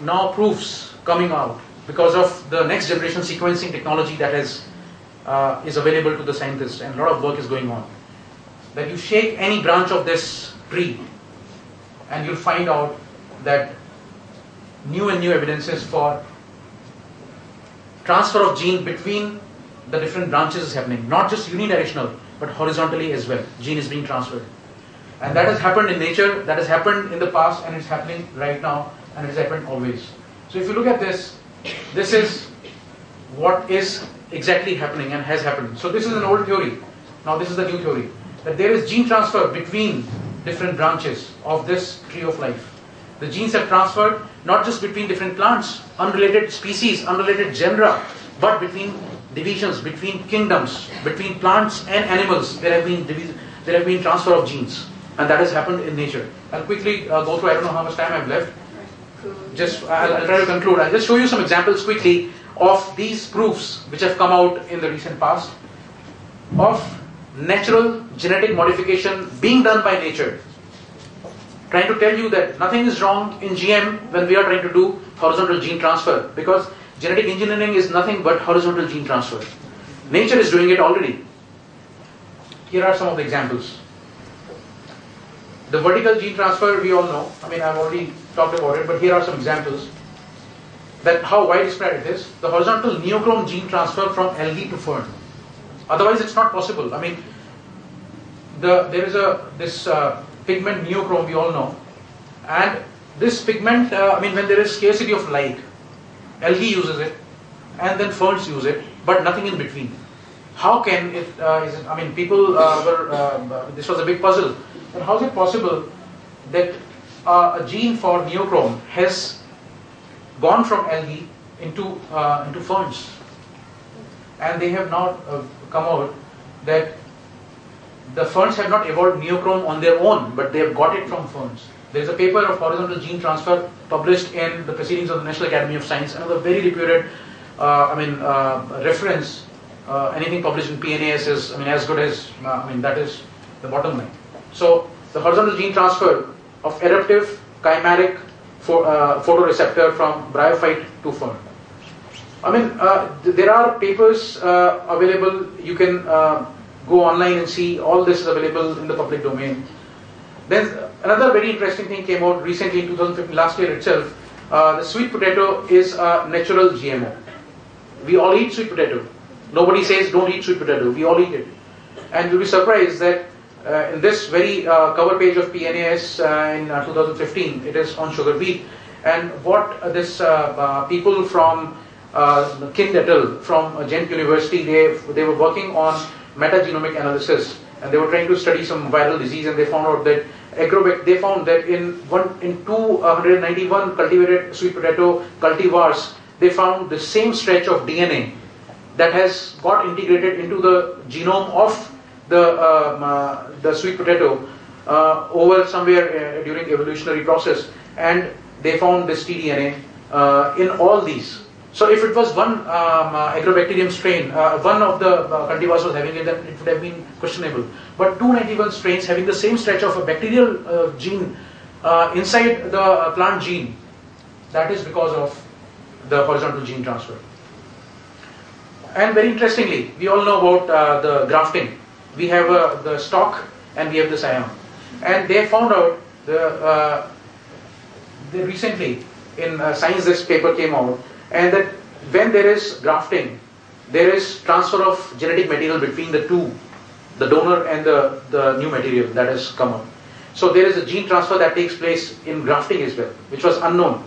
now proofs coming out because of the next generation sequencing technology that has uh, is available to the scientists, and a lot of work is going on. That you shake any branch of this tree, and you'll find out that new and new evidences for transfer of gene between the different branches is happening, not just unidirectional, but horizontally as well. Gene is being transferred. And that has happened in nature, that has happened in the past, and it's happening right now, and it's happened always. So if you look at this, this is what is exactly happening and has happened. So this is an old theory. Now this is the new theory. That there is gene transfer between different branches of this tree of life. The genes have transferred not just between different plants, unrelated species, unrelated genera, but between divisions, between kingdoms, between plants and animals. There have been there have been transfer of genes, and that has happened in nature. I'll quickly uh, go through. I don't know how much time I've left. Just I'll, I'll try to conclude. I'll just show you some examples quickly of these proofs which have come out in the recent past of natural genetic modification being done by nature trying to tell you that nothing is wrong in GM when we are trying to do horizontal gene transfer because genetic engineering is nothing but horizontal gene transfer. Nature is doing it already. Here are some of the examples. The vertical gene transfer we all know. I mean, I've already talked about it, but here are some examples that how widespread it is. The horizontal neochrome gene transfer from algae to fern. Otherwise, it's not possible. I mean, the there is a this uh, pigment neochrome we all know, and this pigment. Uh, I mean, when there is scarcity of light, algae uses it, and then ferns use it, but nothing in between. How can it? Uh, is it I mean, people uh, were. Uh, this was a big puzzle. But how is it possible that uh, a gene for neochrome has gone from algae into uh, into ferns, and they have now uh, come out that the ferns have not evolved neochrome on their own, but they have got it from ferns. There is a paper of horizontal gene transfer published in the Proceedings of the National Academy of Science, another very reputed, uh, I mean, uh, reference. Uh, anything published in PNAS is, I mean, as good as, uh, I mean, that is the bottom line. So the horizontal gene transfer of eruptive chimeric pho- uh, photoreceptor from bryophyte to fern. I mean, uh, th- there are papers uh, available. You can uh, go online and see all this is available in the public domain. Then another very interesting thing came out recently in 2015, last year itself. Uh, the sweet potato is a natural GMO. We all eat sweet potato. Nobody says don't eat sweet potato. We all eat it. And you'll be surprised that uh, in this very uh, cover page of PNAS uh, in uh, 2015, it is on sugar beet. And what this uh, uh, people from uh, Kyndt et al. from Gent University, they, they were working on metagenomic analysis and they were trying to study some viral disease and they found out that agrobec they found that in one in 291 cultivated sweet potato cultivars they found the same stretch of DNA that has got integrated into the genome of the uh, the sweet potato uh, over somewhere uh, during evolutionary process and they found this tDNA uh, in all these so if it was one um, agrobacterium strain, one of the cultivars was having it, then it would have been questionable. But 291 strains having the same stretch of a bacterial gene inside the plant gene, that is because of the horizontal gene transfer. And very interestingly, we all know about uh, the grafting. We have uh, the stock and we have the scion. And they found out the, uh, the recently in uh, Science this paper came out and that when there is grafting there is transfer of genetic material between the two, the donor and the, the new material that has come out. So there is a gene transfer that takes place in grafting as well, which was unknown.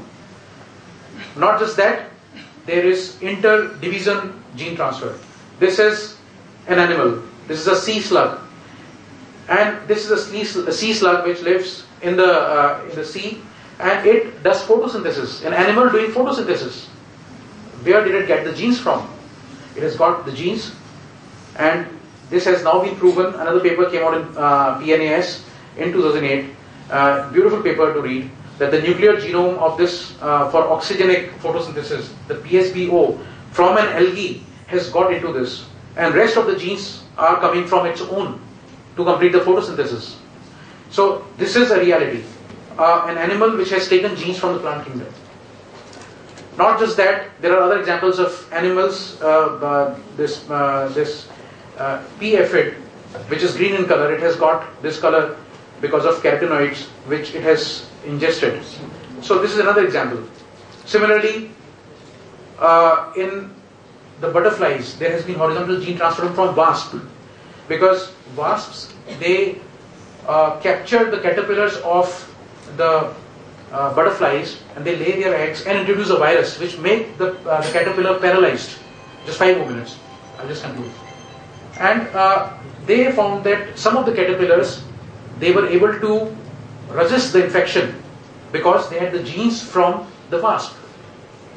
Not just that, there is interdivision gene transfer. This is an animal. This is a sea slug, and this is a sea, slug which lives in the uh, in the sea, and it does photosynthesis. An animal doing photosynthesis. Where did it get the genes from? It has got the genes, and this has now been proven. Another paper came out in uh, PNAS in 2008. Uh, beautiful paper to read. That the nuclear genome of this uh, for oxygenic photosynthesis, the PSBO, from an algae has got into this, and rest of the genes are coming from its own to complete the photosynthesis. So this is a reality. Uh, an animal which has taken genes from the plant kingdom. Not just that, there are other examples of animals. Uh, uh, this uh, this uh, pea aphid, which is green in color, it has got this color because of carotenoids which it has ingested. So this is another example. Similarly, uh, in the butterflies, there has been horizontal gene transfer from wasp because wasps they uh, capture the caterpillars of the uh, butterflies and they lay their eggs and introduce a virus which make the, uh, the caterpillar paralyzed. Just five more minutes. I'll just conclude. And uh, they found that some of the caterpillars they were able to resist the infection because they had the genes from the wasp.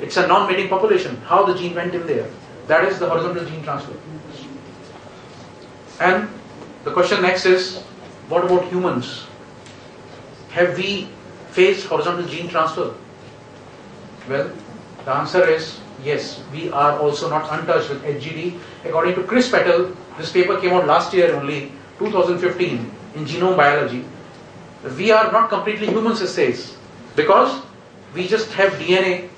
It's a non-mating population. How the gene went in there. That is the horizontal gene transfer. And the question next is, what about humans? Have we faced horizontal gene transfer? Well, the answer is yes, we are also not untouched with HGD. According to Crisp et al., this paper came out last year only, 2015, in Genome Biology. We are not completely humans, it says, because we just have DNA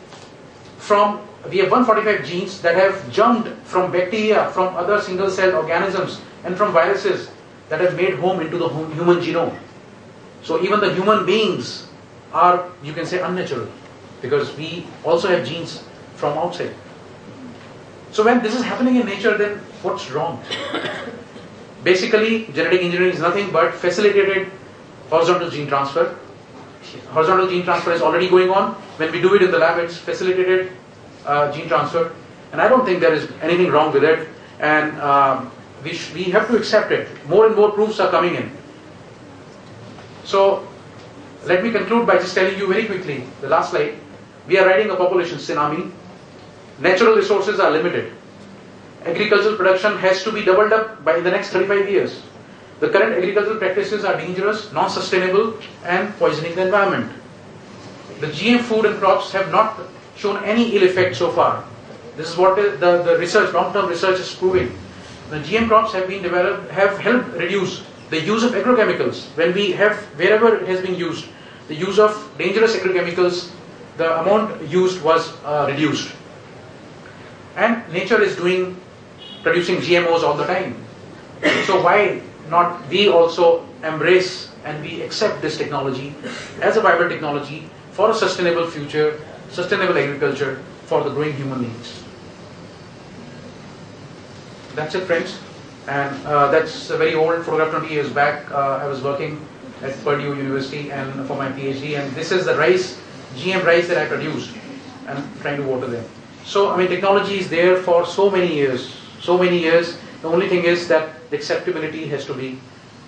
from, we have 145 genes that have jumped from bacteria, from other single cell organisms, and from viruses that have made home into the human genome. So even the human beings are, you can say, unnatural because we also have genes from outside. So when this is happening in nature, then what's wrong? (coughs) Basically, genetic engineering is nothing but facilitated horizontal gene transfer. Horizontal gene transfer is already going on. When we do it in the lab, it's facilitated uh, gene transfer. And I don't think there is anything wrong with it. And um, we, we have to accept it. More and more proofs are coming in. So let me conclude by just telling you very quickly the last slide. We are riding a population tsunami. Natural resources are limited. Agricultural production has to be doubled up by the next 35 years. The current agricultural practices are dangerous, non sustainable, and poisoning the environment. The GM food and crops have not shown any ill effect so far. This is what the, the, research, long term research is proving. The GM crops have been developed, have helped reduce the use of agrochemicals. When we have, wherever it has been used, the use of dangerous agrochemicals, the amount used was uh, reduced. And nature is doing, producing GMOs all the time. So why not we also embrace and we accept this technology as a viable technology for a sustainable future, sustainable agriculture for the growing human needs. That's it, friends. And uh, that's a very old photograph 20 years back. Uh, I was working at Purdue University and for my PhD, and this is the rice, GM rice that I produced. I'm trying to water them. So, I mean, technology is there for so many years, so many years. The only thing is that acceptability has to be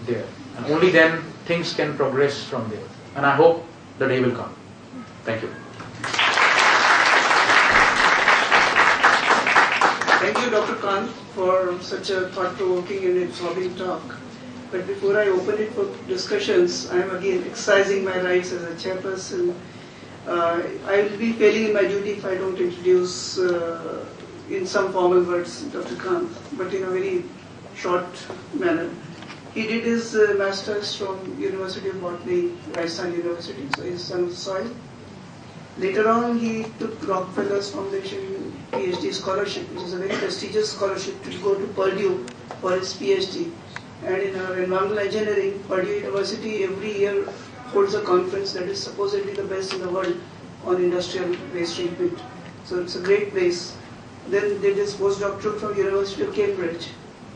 there. And only then things can progress from there. And I hope the day will come. Thank you.
Thank you, Dr. Khan, for such a thought-provoking and absorbing talk. But before I open it for discussions, I am again exercising my rights as a chairperson. Uh, I will be failing in my duty if I don't introduce uh, in some formal words Dr. Khan, but in a very short manner. He did his uh, master's from University of Botany, Rajasthan University, so he's of soil. Later on, he took Rockefeller's Foundation PhD scholarship, which is a very prestigious scholarship to go to Purdue for his PhD. And in our environmental engineering, Purdue University every year holds a conference that is supposedly the best in the world on industrial waste treatment. So it's a great place. then did his postdoctoral from University of Cambridge.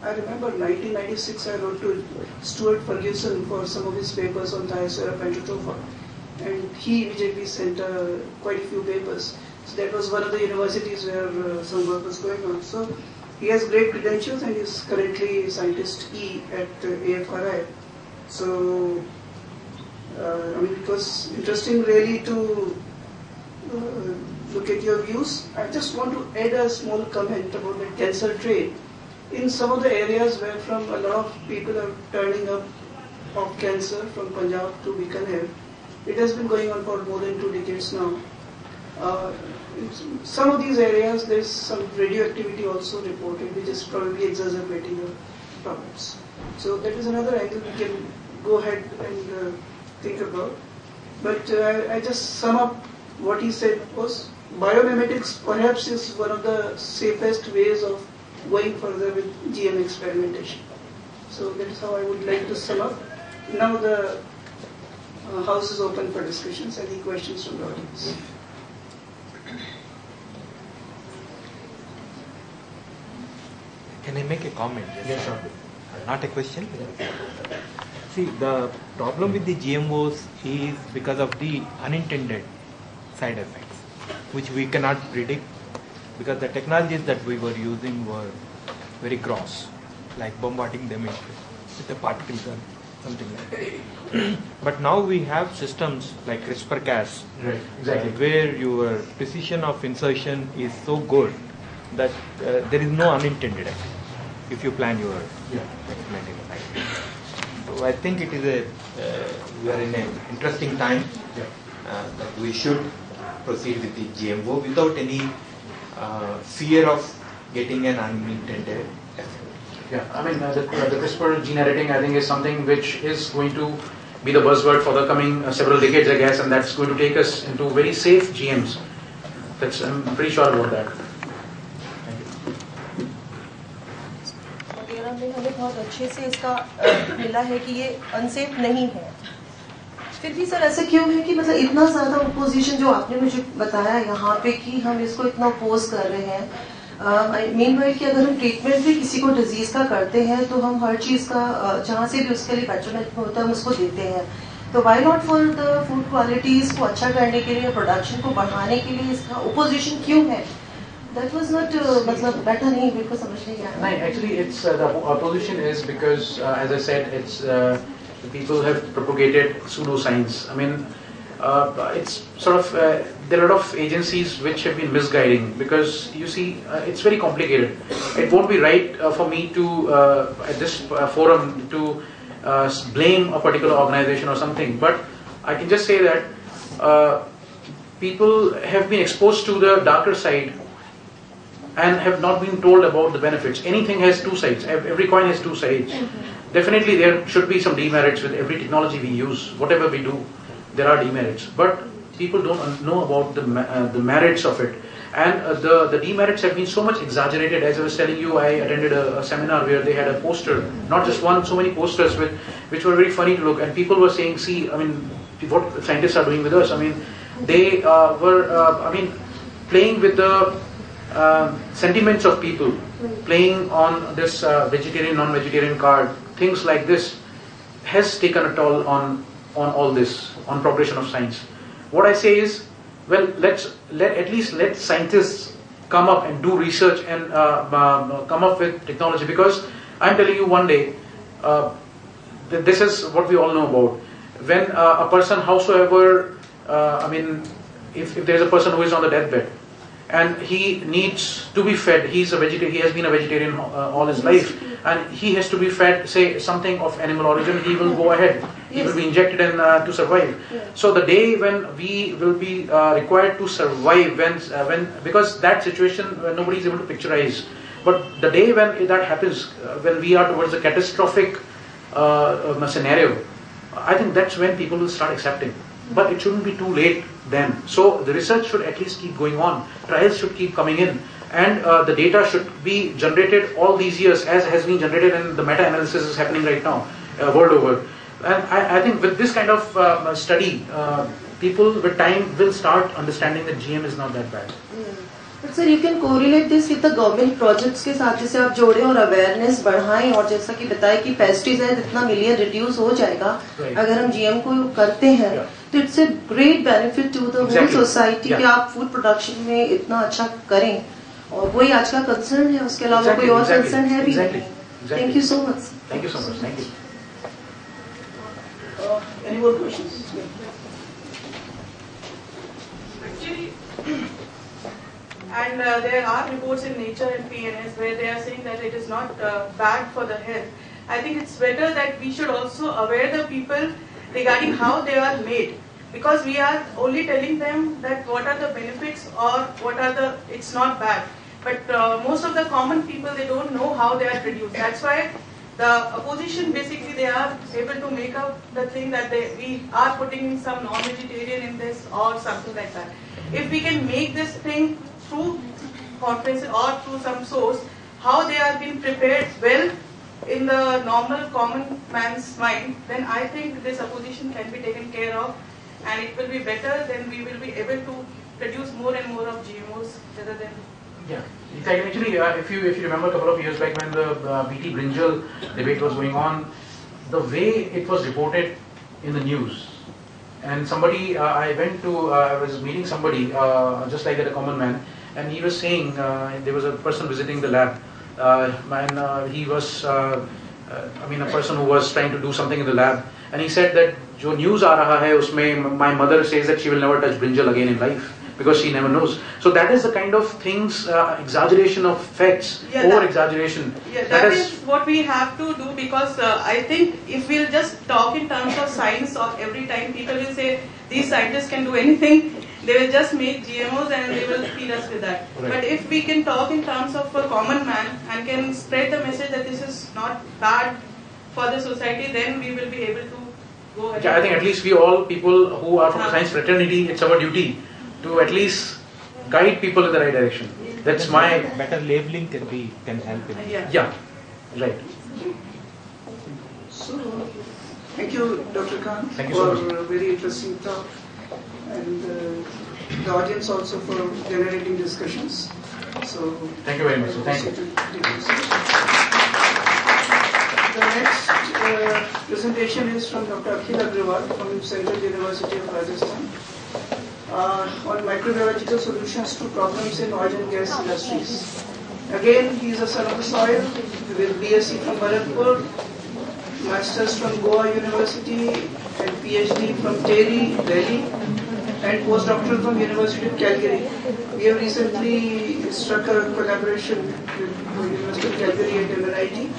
I remember 1996 I wrote to Stuart Ferguson for some of his papers on Thiosphaera pantotropha and he immediately sent uh, quite a few papers. So that was one of the universities where uh, some work was going on. So he has great credentials and is currently scientist E at uh, AFRI. So uh, I mean it was interesting really to uh, look at your views. I just want to add a small comment about the cancer trade. In some of the areas where from a lot of people are turning up of cancer from Punjab to Bikaner, it has been going on for more than two decades now. Uh, some of these areas there is some radioactivity also reported which is probably exacerbating the problems. So that is another angle we can go ahead and uh, think about. But uh, I, just sum up what he said was biomimetics perhaps is one of the safest ways of going further with GM experimentation. So that is how I would like to sum up. Now the uh, house is open for discussions. Any questions from the audience?
Can I make a comment?
Yes, sure.
Not a question. See, the problem with the GMOs is because of the unintended side effects, which we cannot predict because the technologies that we were using were very gross, like bombarding them with the particles or something like that. (clears throat) but now we have systems like CRISPR-Cas,
Right, exactly.
where your precision of insertion is so good that uh, there is no unintended effect if you plan your
Yeah.
experiment in right. So I think it is a uh, we are in an interesting time
Yeah.
uh, that we should proceed with the GMO without any uh, fear of getting an unintended effect.
Yeah, I mean, uh, the, uh, the CRISPR gene editing, I think, is something which is going to be the buzzword for the coming uh, several decades, I guess, and that's going to take us into very safe GMs. That's, I'm pretty sure about that.
बहुत अच्छे से इसका मिला है कि ये unsafe नहीं है। फिर भी सर ऐसा क्यों है कि मतलब इतना ज़्यादा अपोजिशन जो आपने मुझे बताया यहाँ पे कि हम इसको इतना अपोज कर रहे हैं मीन वाइल कि अगर हम ट्रीटमेंट भी किसी को डिज़ीज़ का करते हैं तो हम हर चीज़ का जहाँ से भी उसके लिए बेटरमेंट होता है, हम उसको देते हैं। तो why not for the food qualities को अच्छा करने के लिए प्रोडक्शन को बढ़ाने के लिए इसका ओपोजिशन क्यों है? दैट वाज नॉट मतलब बैठा नहीं मेरे को समझ नहीं आया
No, actually, it's uh, the opposition is because, uh, as I said, it's uh, the people have propagated pseudoscience. I mean, uh, it's sort of uh, there are a lot of agencies which have been misguiding because you see, uh, it's very complicated. It won't be right uh, for me to uh, at this uh, forum to uh, s- blame a particular organization or something, but I can just say that uh, people have been exposed to the darker side and have not been told about the benefits. Anything has two sides. Every coin has two sides. Definitely, there should be some demerits with every technology we use. Whatever we do, there are demerits. But people don't know about the uh, the merits of it. And uh, the the demerits have been so much exaggerated. As I was telling you, I attended a, a seminar where they had a poster, not just one, so many posters with, which were very funny to look. And people were saying, "See, I mean, what scientists are doing with us. I mean, they uh, were, uh, I mean, playing with the uh, sentiments of people, playing on this uh, vegetarian, non-vegetarian card, things like this, has taken a toll on on all this, on progression of science. What I say is, well, let's let at least let scientists come up and do research and uh, uh, come up with technology because I'm telling you one day. Uh, th- this is what we all know about. When uh, a person, howsoever, I mean, if, if there's a person who is on the deathbed and he needs to be fed, he's a vegetarian, he has been a vegetarian uh, all his life, and he has to be fed, say, something of animal origin, he will go ahead. He will be injected in uh, to survive. So the day when we will be uh, required to survive, when uh, when because that situation when nobody is able to picturize, but the day when that happens, uh, when we are towards a catastrophic uh, scenario, I think that's when people will start accepting But it shouldn't be too late then. So the research should at least keep going on. Trials should keep coming in. And uh, the data should be generated all these years as has been generated and the meta-analysis is happening right now, uh, world over. And I, I think with this kind of uh, study, uh, people with time will start understanding that GM is not that bad.
Sir you can correlate this with the government projects के साथ जैसे आप जोड़े और awareness बढ़ाएं और जैसा कि बताए कि पेस्टिसाइड इतना मिलियन रिड्यूस हो जाएगा
Right.
अगर हम जीएम को करते हैं
Yeah.
तो it's a great benefit to the
whole
society कि आप फ़ूड प्रोडक्शन में इतना अच्छा करें और वही आज का कंसर्न है उसके अलावा
Exactly,
कोई और
exactly,
कंसर्न है भी
exactly,
नहीं thank you so much
Thank you so much. Thank you.
Uh, Any more questions?
And uh, there are reports in Nature and PNS where they are saying that it is not uh, bad for the health. I think it's better that we should also aware the people regarding how they are made because we are only telling them that what are the benefits or what are the it's not bad. But uh, most of the common people they don't know how they are produced. That's why the opposition basically they are able to make up the thing that they, we are putting some non-vegetarian in this or something like that. If we can make this thing through conferences or through some source, how they are being prepared well in the normal common man's mind, then I think this opposition can be taken care of and it will be better, then we will be able to produce more and more of GMOs rather than
Yeah, actually, uh, if you if you remember a couple of years back when the uh, BT Brinjal debate was going on, the way it was reported in the news, and somebody, uh, I went to, uh, I was meeting somebody, uh, just like a common man, and he was saying uh, there was a person visiting the lab, and uh, he was, uh, uh, I mean, a person who was trying to do something in the lab, and he said that जो news आ रहा है उसमें my mother says that she will never touch brinjal again in life because she never knows. So that is the kind of things, uh, exaggeration of facts,
Yeah,
over
that-
exaggeration.
Yeah, that is what we have to do because uh, I think if we'll just talk in terms of science or every time people will say these scientists can do anything, they will just make GMOs and they will feed us with that.
Right.
But if we can talk in terms of a common man and can spread the message that this is not bad for the society, then we will be able to go ahead.
Yeah, I think at least we all people who are from the
Yeah.
science fraternity, it's our duty to at least guide people in the right direction. That's my
better labeling can be can help in
Uh, yeah.
yeah, right.
So, thank you, Dr. Khan,
Thank you
for
much.
a very interesting talk, and uh, the audience also for generating discussions. So,
Thank you very much. Thank you.
The next uh, presentation is from Dr. Akhil Agrawal from Central University of Rajasthan uh, on microbiological solutions to problems in oil and gas industries. Again, he is a son of the soil with BSc from Bharatpur, Masters from Goa University and PhD from TERI, Delhi and postdoctoral from University of Calgary. We have recently struck a collaboration with the University of Calgary and MNIT.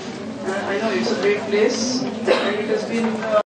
Uh, I know it's a great place and it has been uh,